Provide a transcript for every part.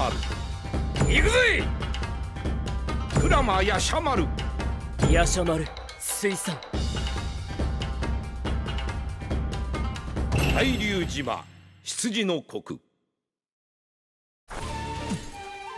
丸行くぜ！クラマヤシャマル。ヤシャマル水産。大龍島羊の国。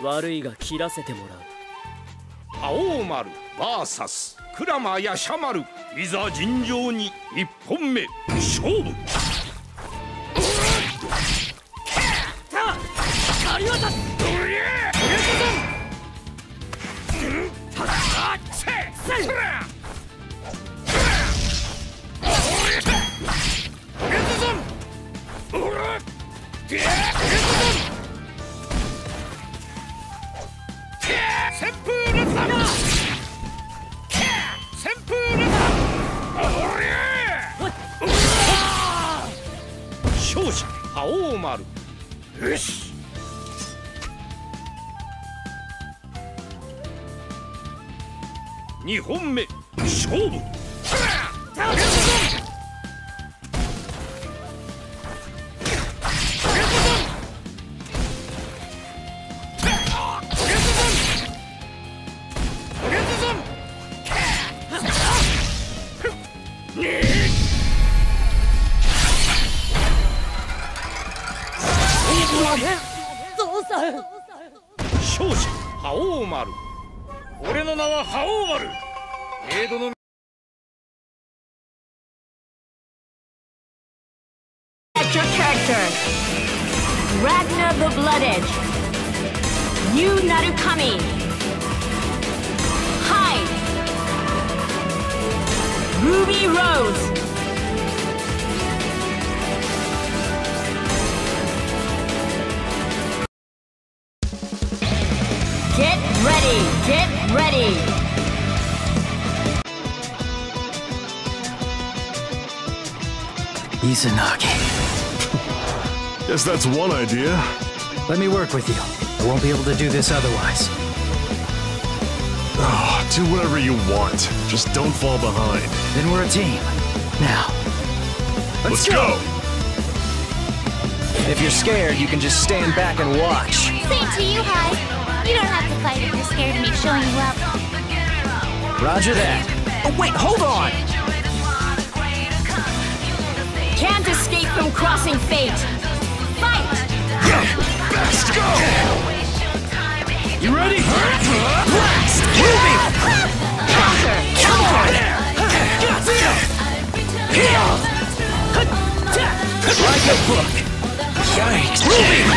悪いが切らせてもらう。覇王丸 VS クラマヤシャマル。いざ尋常に一本目勝負。有渡 Listen! 2本目勝負。勝者覇王丸俺の名は覇王丸メイドの your character. Ragnar the Blood Edge. Yu Narukami. Hide. Ruby Rose. Izanagi. Guess that's one idea. Let me work with you. I won't be able to do this otherwise. Oh, do whatever you want. Just don't fall behind. Then we're a team. Now, Let's, go. if you're scared, you can just stand back and watch. Same to you, Hyde. You don't have to fight if you're scared of me showing you up. Roger that. Oh, wait, hold on! Can't escape from crossing fate. Fight! Let's go. You ready? Blast! Moving! Counter! Counter! Like a book. Yikes! Moving!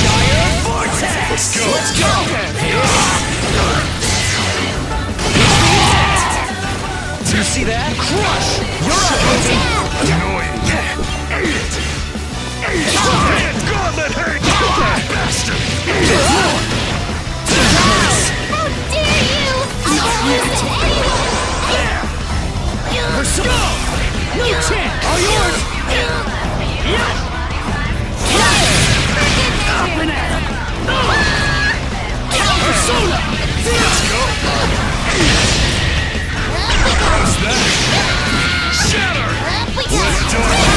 Giant vortex! Let's go! Let's go! You see that? Crush! You're up, baby! Annoying. Eat it! Eat it! God, hurt! Bastard! doing?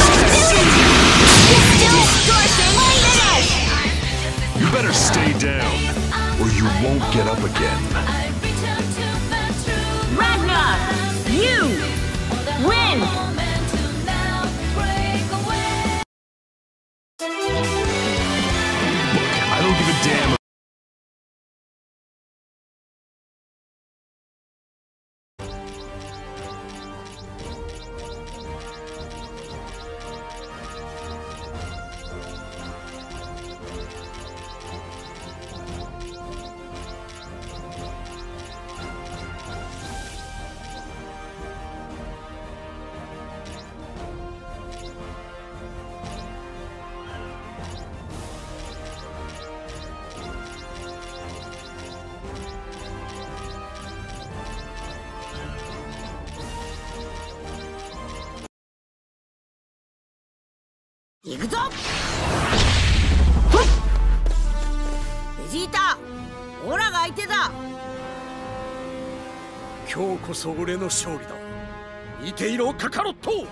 くぞ。ベジータオラが相手だ。今日こそ俺の勝利だ。見ていろカカロット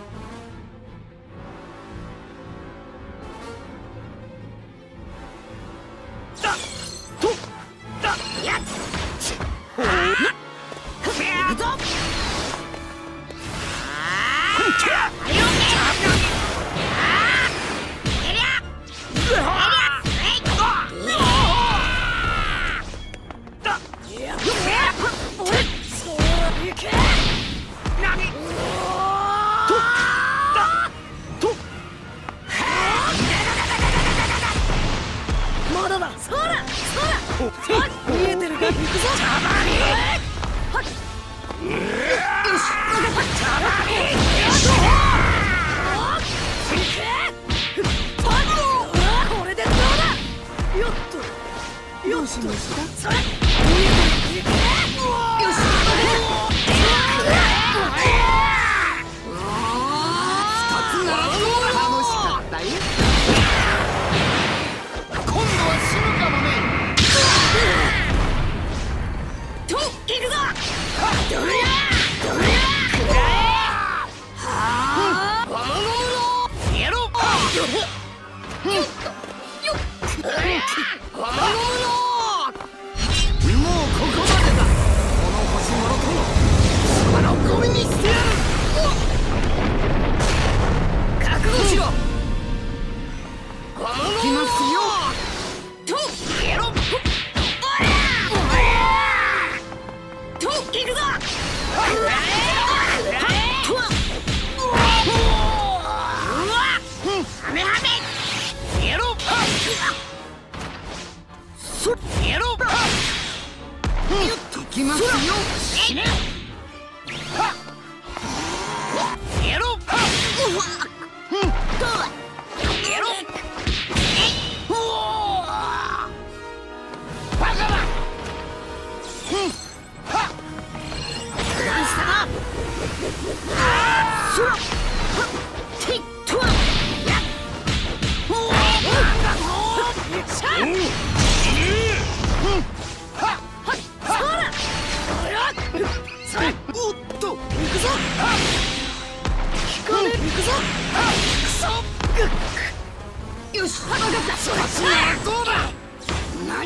きますよ。死ね。やろうわっ。くぞ。っよし我うだ？何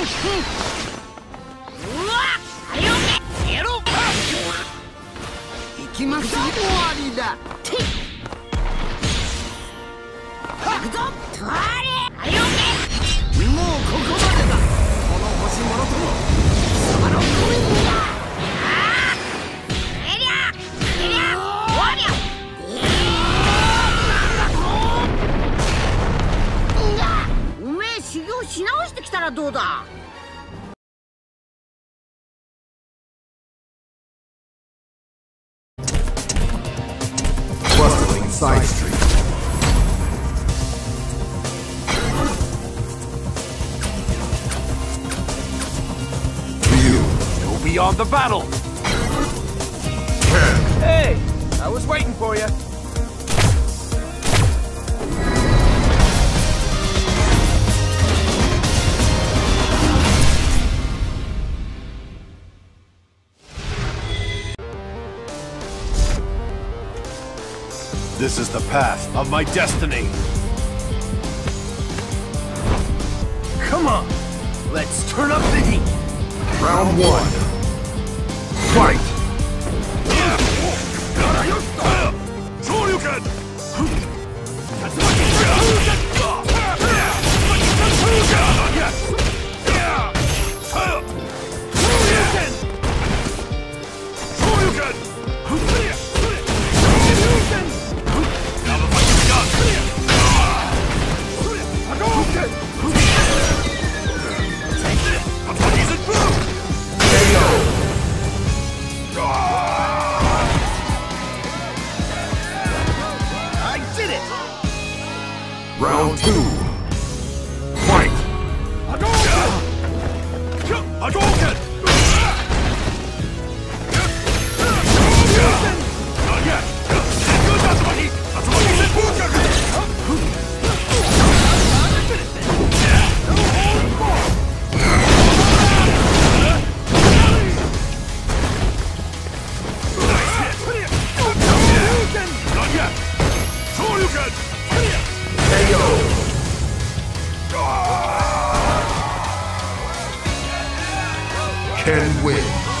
行きます終わりだ。Bustling side street. Ryu. Go beyond the battle. Ken. Hey, I was waiting for you. This is the path of my destiny. Come on, let's turn up the heat. Round one. Fight! can win.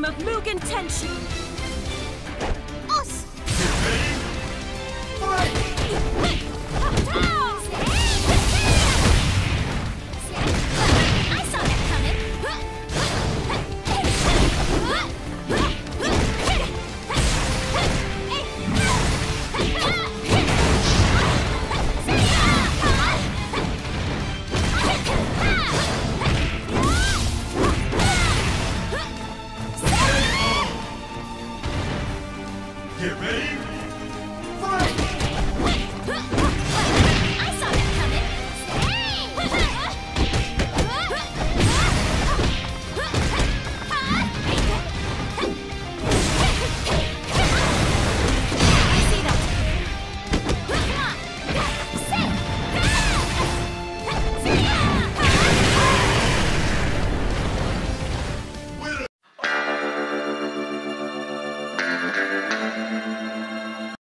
Name of Mugen Tenshi,